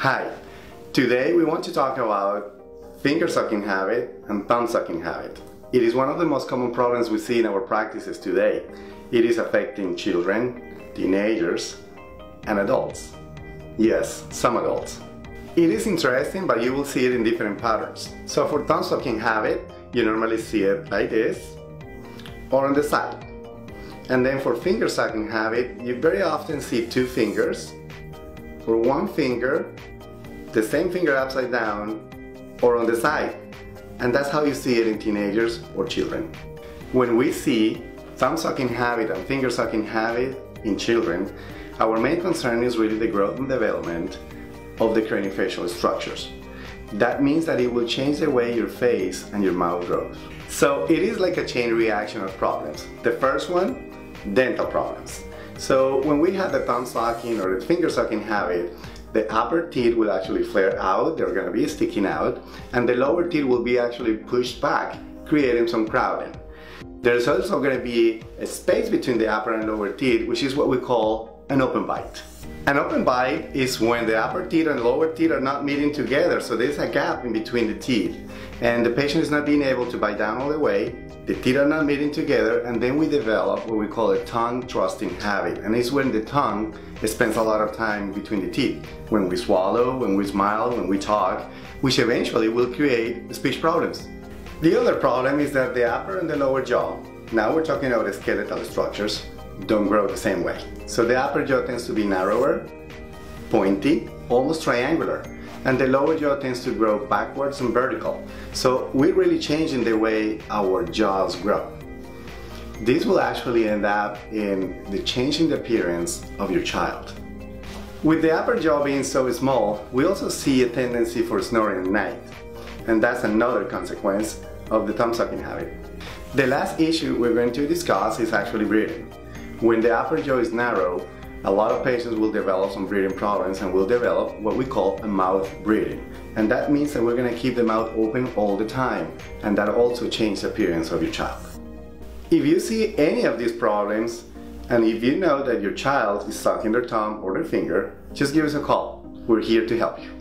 Hi, today we want to talk about finger sucking habit and thumb sucking habit. It is one of the most common problems we see in our practices today. It is affecting children, teenagers, and adults. Yes, some adults. It is interesting, but you will see it in different patterns. So for thumb sucking habit, you normally see it like this, or on the side. And then for finger sucking habit, you very often see two fingers, or one finger, the same finger upside down, or on the side. And that's how you see it in teenagers or children. When we see thumb sucking habit and finger sucking habit in children, our main concern is really the growth and development of the craniofacial structures. That means that it will change the way your face and your mouth grows. So it is like a chain reaction of problems. The first one, dental problems. So when we have the thumb sucking or the finger sucking habit, the upper teeth will actually flare out, they're gonna be sticking out, and the lower teeth will be actually pushed back, creating some crowding. There's also gonna be a space between the upper and lower teeth, which is what we call an open bite. An open bite is when the upper teeth and lower teeth are not meeting together, so there's a gap in between the teeth. And the patient is not being able to bite down all the way, the teeth are not meeting together, and then we develop what we call a tongue thrusting habit. And it's when the tongue spends a lot of time between the teeth. When we swallow, when we smile, when we talk, which eventually will create speech problems. The other problem is that the upper and the lower jaw, now we're talking about skeletal structures, don't grow the same way. So the upper jaw tends to be narrower, pointy, almost triangular, and the lower jaw tends to grow backwards and vertical. So we're really changing the way our jaws grow. This will actually end up in the changing the appearance of your child. With the upper jaw being so small, we also see a tendency for snoring at night. And that's another consequence of the thumb sucking habit. The last issue we're going to discuss is actually breathing. When the upper jaw is narrow, a lot of patients will develop some breathing problems and will develop what we call a mouth breathing. And that means that we're gonna keep the mouth open all the time. And that also changes the appearance of your child. If you see any of these problems, and if you know that your child is sucking their thumb or their finger, just give us a call. We're here to help you.